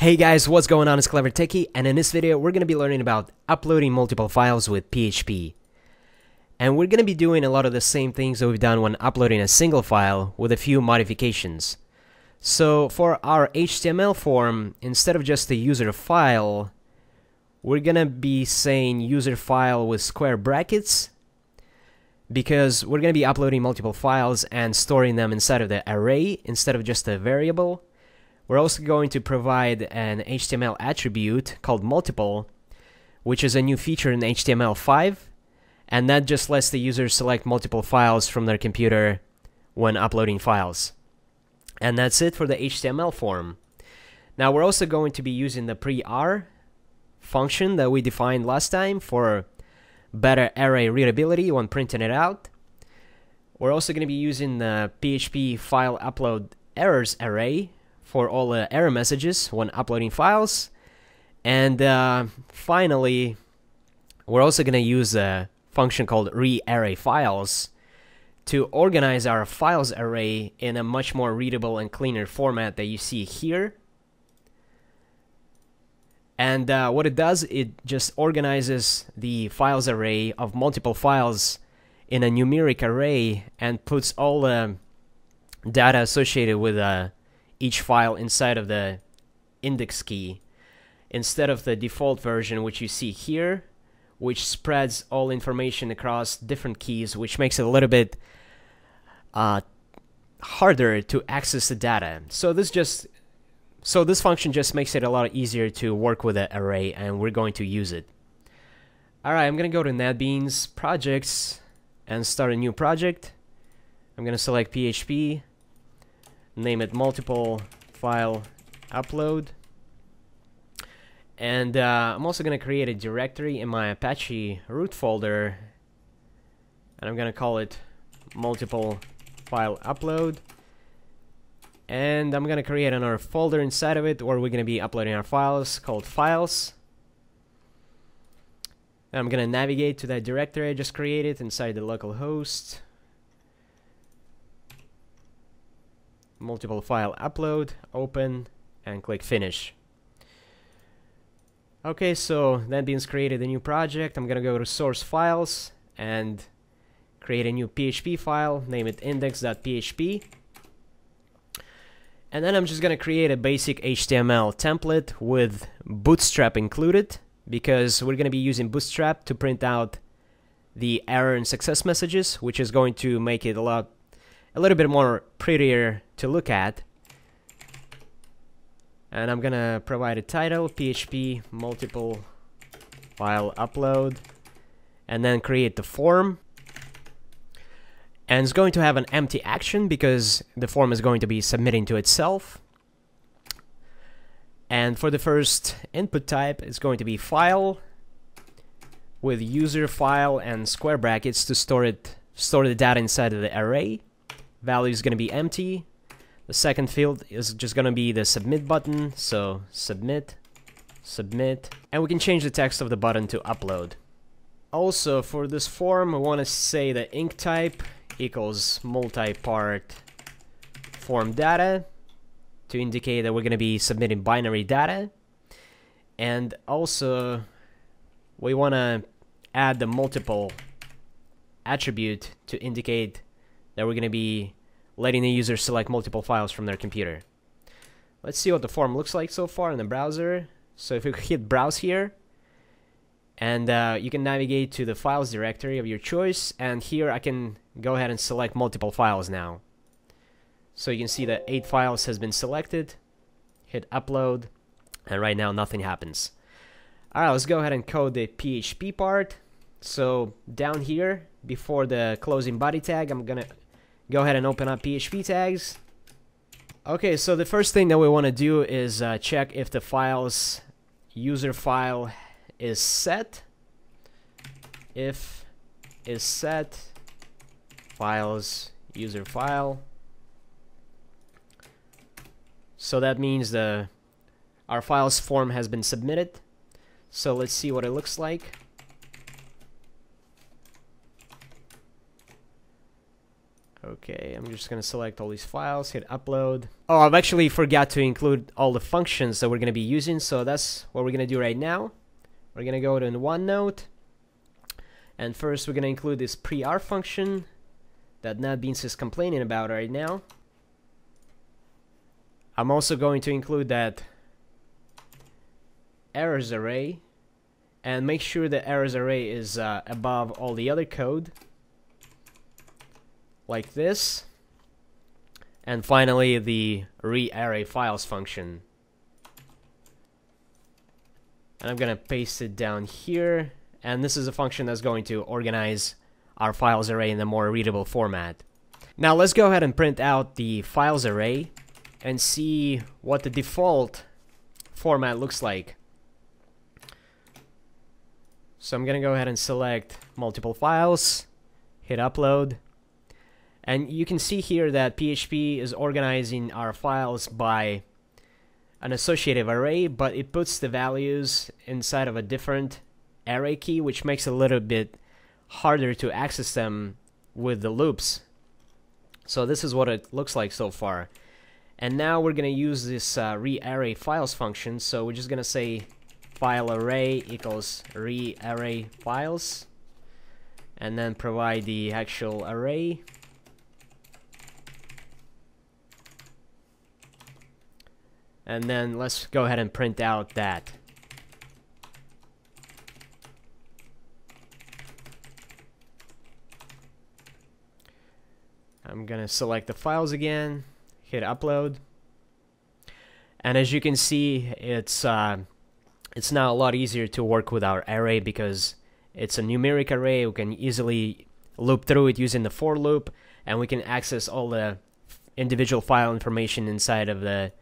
Hey guys, what's going on? It's Clever Techie, and in this video, we're going to be learning about uploading multiple files with PHP. And we're going to be doing a lot of the same things that we've done when uploading a single file with a few modifications. So for our HTML form, instead of just the user file, we're going to be saying user file with square brackets because we're going to be uploading multiple files and storing them inside of the array instead of just a variable. We're also going to provide an HTML attribute called multiple, which is a new feature in HTML5, and that just lets the user select multiple files from their computer when uploading files. And that's it for the HTML form. Now we're also going to be using the pre-r function that we defined last time for better array readability when printing it out. We're also going to be using the PHP file upload errors array for all the error messages when uploading files. And uh, finally, we're also going to use a function called rearray files to organize our files array in a much more readable and cleaner format that you see here. And uh, what it does, it just organizes the files array of multiple files in a numeric array and puts all the data associated with uh, each file inside of the index key instead of the default version which you see here which spreads all information across different keys which makes it a little bit uh, harder to access the data so this just so this function just makes it a lot easier to work with the array and we're going to use it. Alright, I'm going to go to NetBeans projects and start a new project. I'm going to select PHP, name it multiple file upload. And uh, I'm also going to create a directory in my Apache root folder and I'm going to call it multiple file upload. And I'm gonna create another folder inside of it where we're gonna be uploading our files called files. And I'm gonna navigate to that directory I just created inside the local host multiple file upload open and click finish. Okay so NetBeans created a new project. I'm gonna go to source files and create a new PHP file name it index.php and then I'm just gonna create a basic HTML template with Bootstrap included because we're gonna be using Bootstrap to print out the error and success messages, which is going to make it a lot, a little bit more prettier to look at. And I'm gonna provide a title, PHP multiple file upload, and then create the form and it's going to have an empty action because the form is going to be submitting to itself. And for the first input type, it's going to be file with user file and square brackets to store it, store the data inside of the array. Value is going to be empty. The second field is just going to be the submit button. So submit, submit, and we can change the text of the button to upload. Also, for this form, I want to say the enctype equals multi-part form data to indicate that we're going to be submitting binary data. And also, we want to add the multiple attribute to indicate that we're going to be letting the user select multiple files from their computer. Let's see what the form looks like so far in the browser. So if we hit browse here, and uh, you can navigate to the files directory of your choice and here I can go ahead and select multiple files now so you can see that eight files has been selected hit upload and right now nothing happens alright let's go ahead and code the PHP part so down here before the closing body tag I'm gonna go ahead and open up PHP tags. Okay so the first thing that we want to do is uh, check if the files user file is set. If is set files user file. So that means the our files form has been submitted. So let's see what it looks like Okay, I'm just gonna select all these files, hit upload. Oh, I've actually forgot to include all the functions that we're gonna be using, so that's what we're gonna do right now. We're gonna go to OneNote, and first we're gonna include this pre-r function that NetBeans is complaining about right now. I'm also going to include that errors array and make sure the errors array is uh, above all the other code like this. And finally the rearray files function. And I'm gonna paste it down here. And this is a function that's going to organize our files array in a more readable format. Now let's go ahead and print out the files array and see what the default format looks like. So I'm gonna go ahead and select multiple files, hit upload, and you can see here that PHP is organizing our files by an associative array, but it puts the values inside of a different array key, which makes it a little bit harder to access them with the loops. So this is what it looks like so far. And now we're going to use this uh, rearray files function, so we're just going to say file array equals rearray files and then provide the actual array and then let's go ahead and print out that I'm gonna select the files again hit upload and as you can see it's uh, it's now a lot easier to work with our array because it's a numeric array. We can easily loop through it using the for loop, and we can access all the individual file information inside of the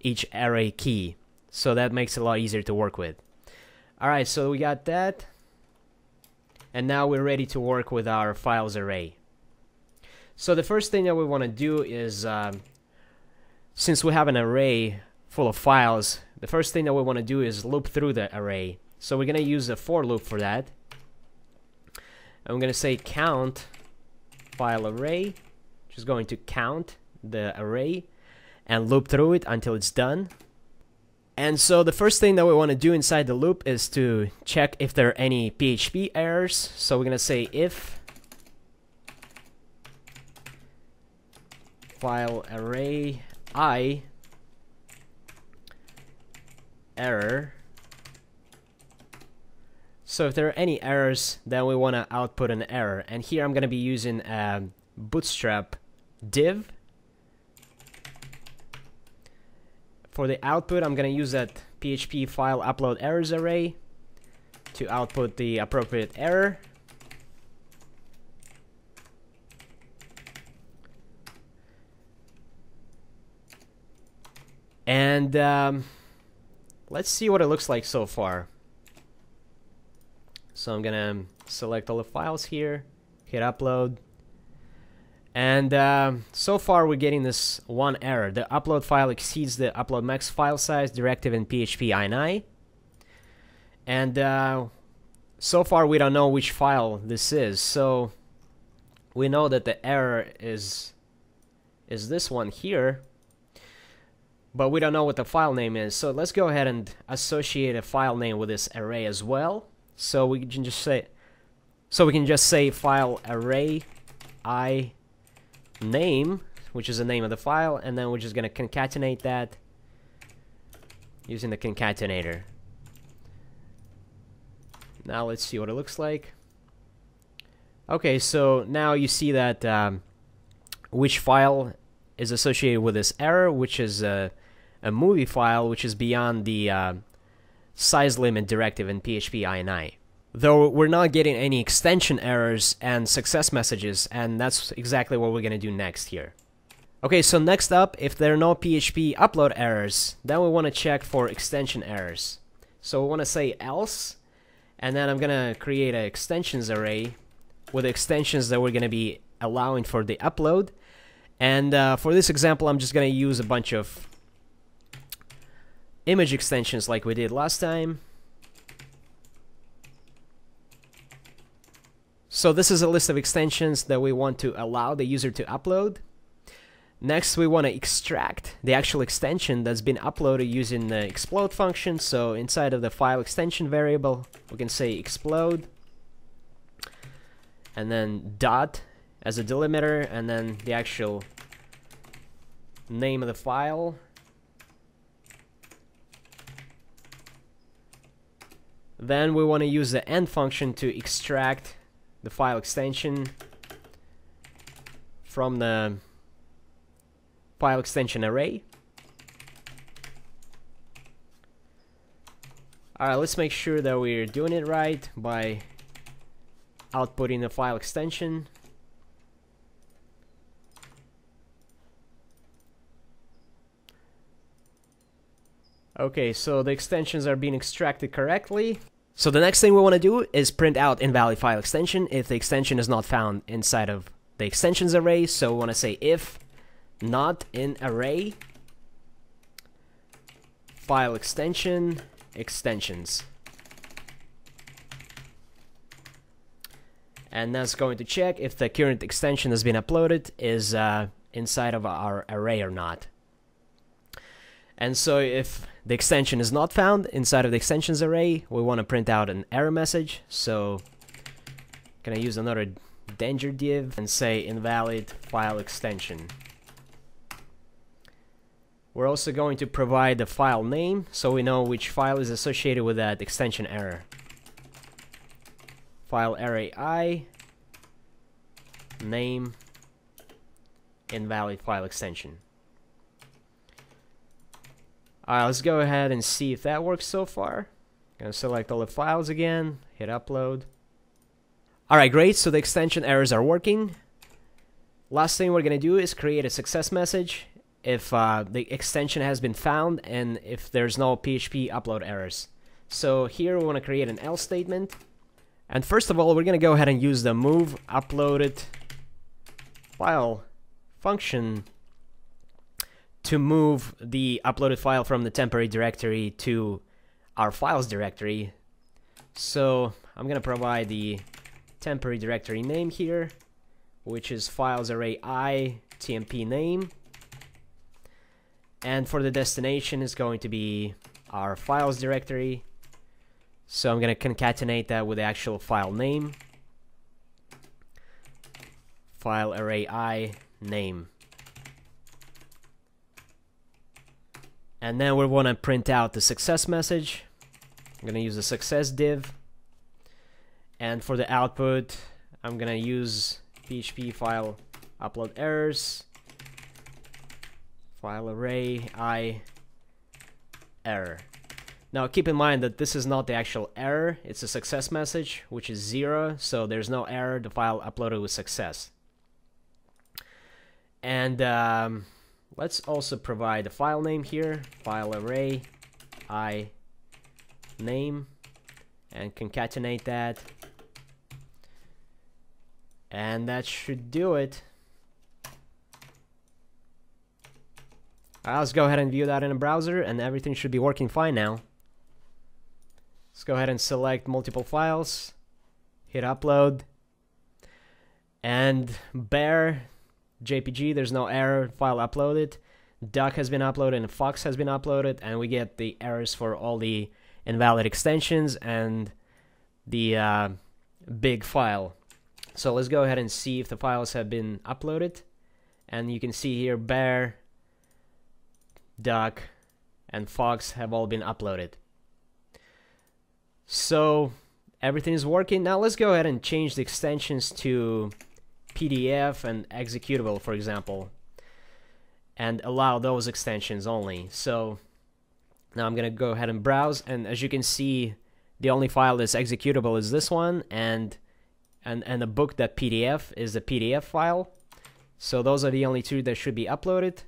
each array key. So that makes it a lot easier to work with. Alright, so we got that. And now we're ready to work with our files array. So the first thing that we want to do is, um, since we have an array full of files, the first thing that we want to do is loop through the array. So we're going to use a for loop for that. I'm going to say count file array, which is going to count the array and loop through it until it's done. And so the first thing that we want to do inside the loop is to check if there are any PHP errors. So we're going to say if file array i error. So if there are any errors, then we want to output an error. And here I'm going to be using a bootstrap div. For the output, I'm going to use that PHP file upload errors array to output the appropriate error. And um, Let's see what it looks like so far. So I'm gonna select all the files here, hit upload. And uh, so far we're getting this one error. The upload file exceeds the upload max file size directive in PHP ini. And uh, so far we don't know which file this is. So we know that the error is is this one here but we don't know what the file name is. So let's go ahead and associate a file name with this array as well. So we can just say, so we can just say file array i name, which is the name of the file, and then we're just gonna concatenate that using the concatenator. Now let's see what it looks like. Okay, so now you see that um, which file is associated with this error, which is uh, a movie file which is beyond the uh, size limit directive in PHP INI. Though we're not getting any extension errors and success messages, and that's exactly what we're to do next here. Okay, so next up, if there are no PHP upload errors, then we want to check for extension errors. So we want to say else, and then I'm to create an extensions array with extensions that we're to be allowing for the upload. And uh, for this example, I'm just to use a bunch of image extensions like we did last time. So this is a list of extensions that we want to allow the user to upload. Next, we want to extract the actual extension that's been uploaded using the explode function. So inside of the file extension variable, we can say explode and then dot as a delimiter and then the actual name of the file. Then we want to use the end function to extract the file extension from the file extension array. Alright, let's make sure that we're doing it right by outputting the file extension. Okay, so the extensions are being extracted correctly. So the next thing we want to do is print out invalid file extension if the extension is not found inside of the extensions array. So we want to say if not in array file extension extensions. And that's going to check if the current extension has been uploaded is uh, inside of our array or not. And so if the extension is not found inside of the extensions array, we want to print out an error message. So can I use another danger div and say invalid file extension. We're also going to provide the file name so we know which file is associated with that extension error. File array i name invalid file extension. Alright, let's go ahead and see if that works so far. Gonna select all the files again, hit upload. Alright, great, so the extension errors are working. Last thing we're gonna do is create a success message if uh, the extension has been found and if there's no PHP upload errors. So here we want to create an else statement. And first of all, we're going to go ahead and use the move uploaded file function to move the uploaded file from the temporary directory to our files directory. So I'm going to provide the temporary directory name here, which is files array i tmp name. And for the destination is going to be our files directory. So I'm going to concatenate that with the actual file name. File array i name. And then we want to print out the success message. I'm going to use the success div. And for the output, I'm going to use PHP file upload errors file array i error. Now keep in mind that this is not the actual error, it's a success message, which is zero, so there's no error, the file uploaded with success. And um, let's also provide a file name here, file array i name, and concatenate that. And that should do it. let's go ahead and view that in a browser and everything should be working fine now. Let's go ahead and select multiple files, hit upload, and bear JPG, there's no error, file uploaded. Duck has been uploaded and Fox has been uploaded, and we get the errors for all the invalid extensions and the uh, big file. So let's go ahead and see if the files have been uploaded. And you can see here bear Duck, and Fox have all been uploaded. So everything is working. Now let's go ahead and change the extensions to PDF and executable, for example, and allow those extensions only. So now I'm going to go ahead and browse, and as you can see, the only file that's executable is this one, and and and the book.pdf is the PDF file. So those are the only two that should be uploaded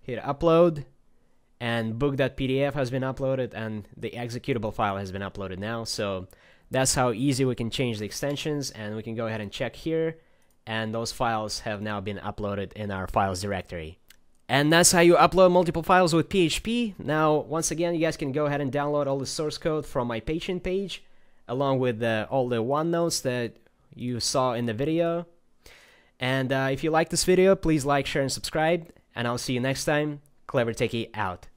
hit upload and book.pdf has been uploaded and the executable file has been uploaded now so that's how easy we can change the extensions and we can go ahead and check here and those files have now been uploaded in our files directory and that's how you upload multiple files with PHP now once again you guys can go ahead and download all the source code from my Patreon page along with uh, all the OneNotes that you saw in the video. And uh, if you like this video, please like, share, and subscribe. And I'll see you next time. Clever Techie out.